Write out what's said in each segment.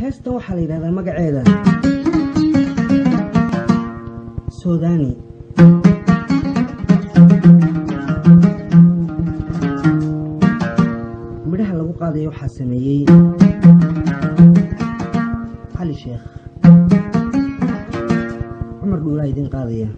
heesta waxaa la yidhahdaa magaceeda. Sodani midhaha lagu qaadaya waxaa sameeyey. Cali sheekh. Cumar dhuulaa idin qaadaya.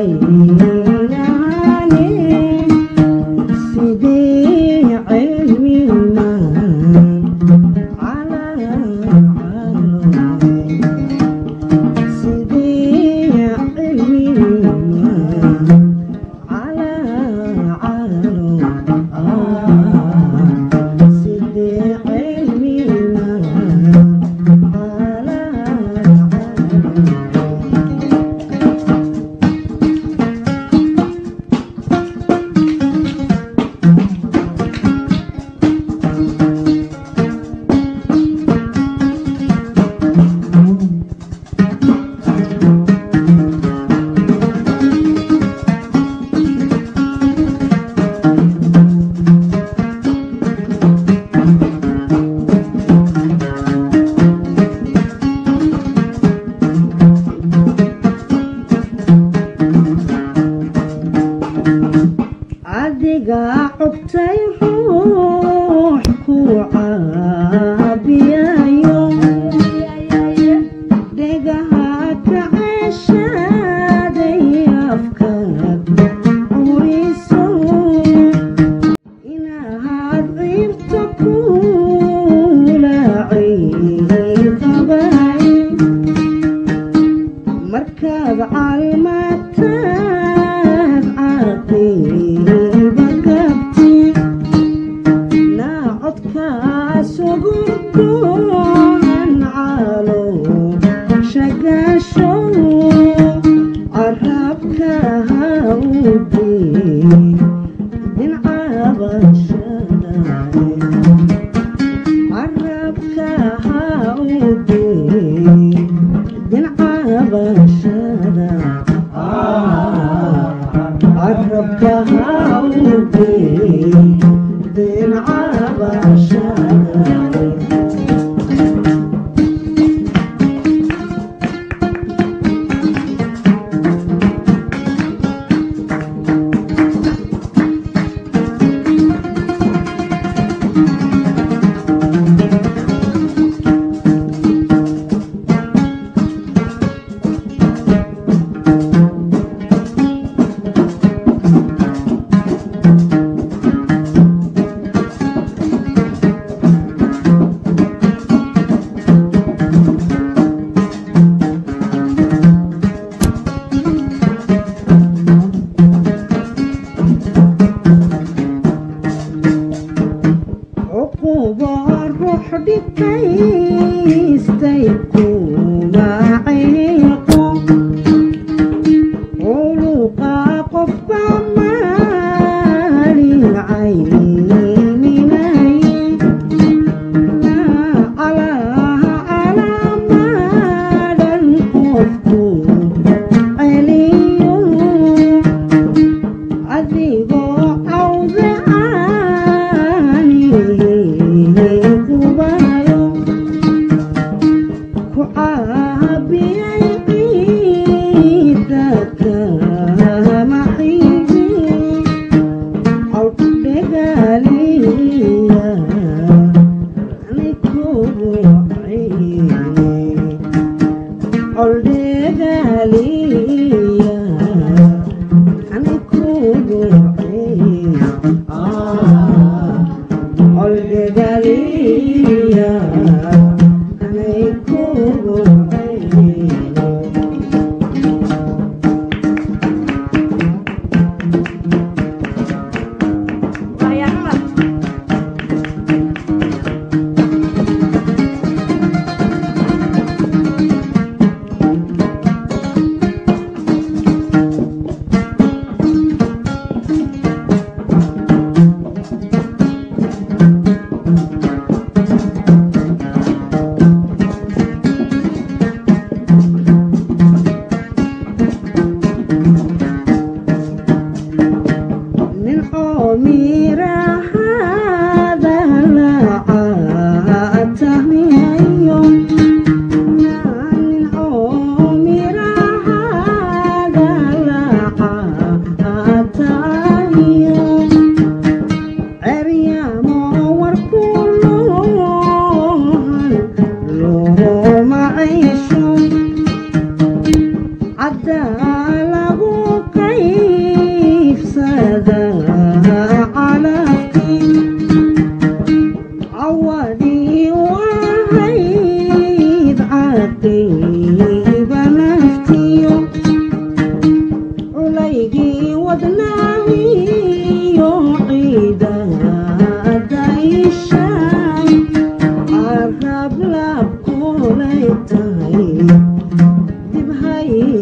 はい。பித்தல்